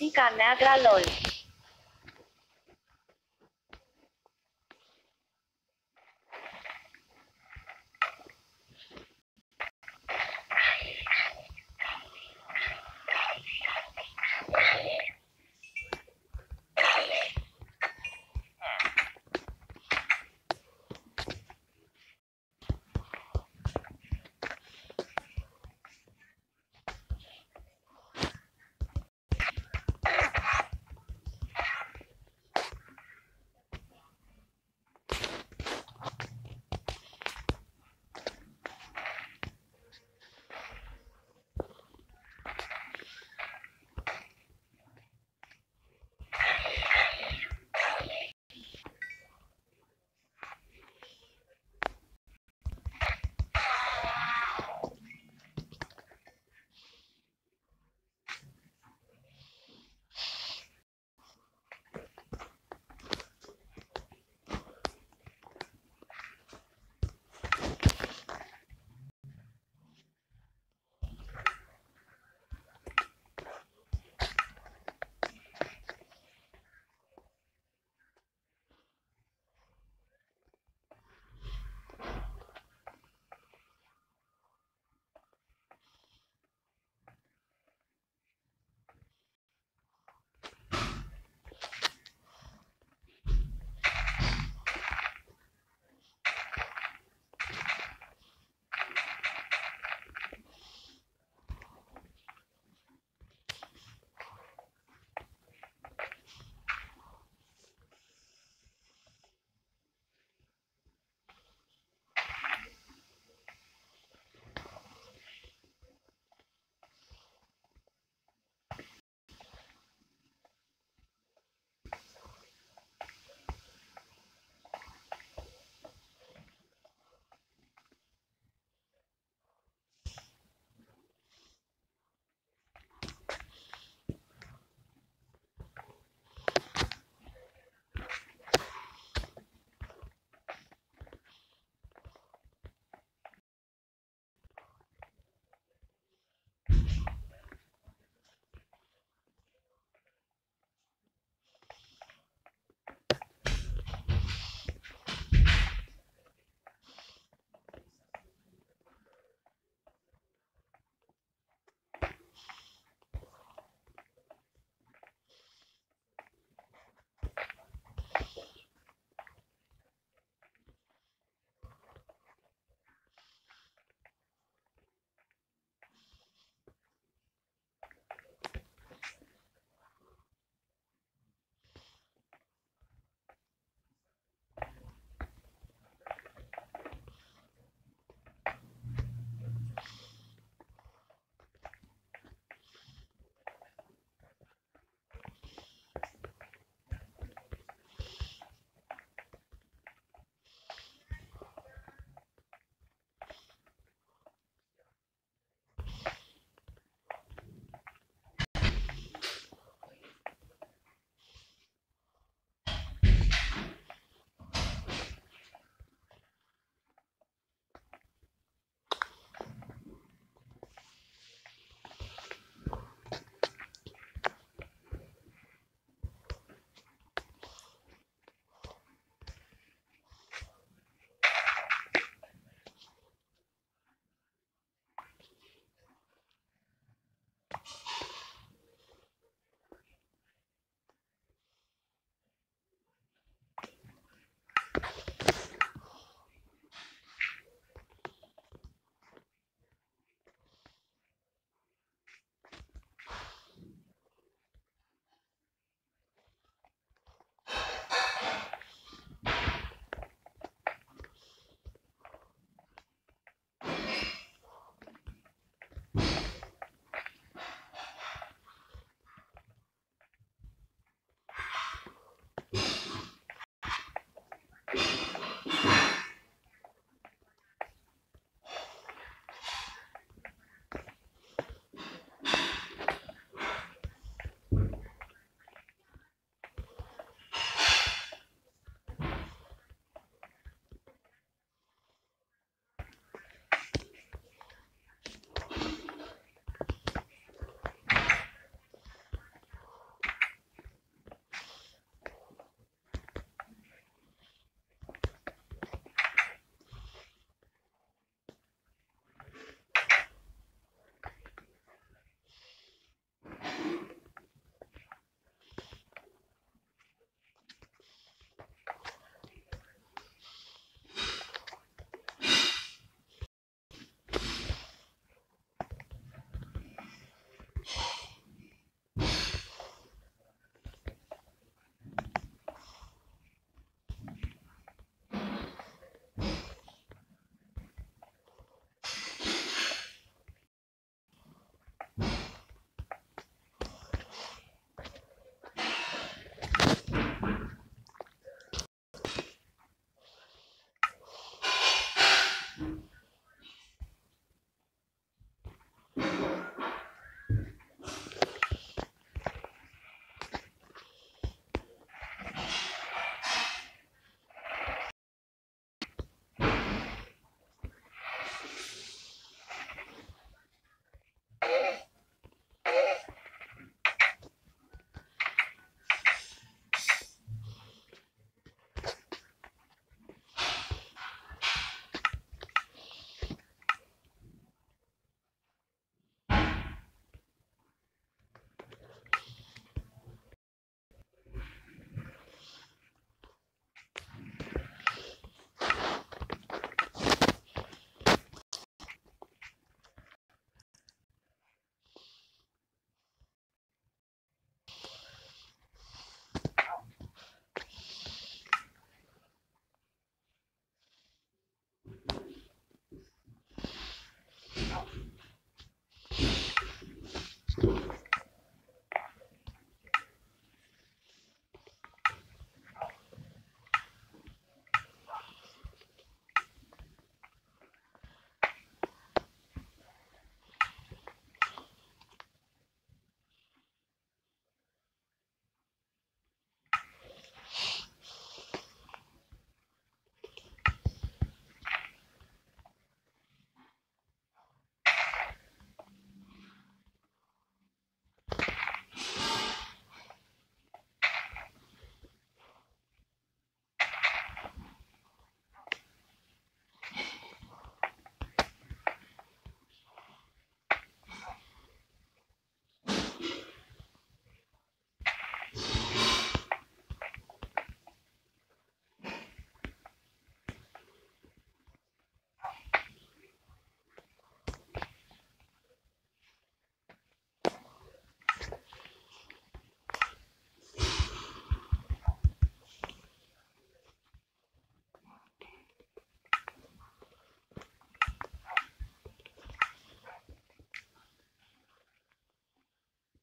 Pisica neagră LOL.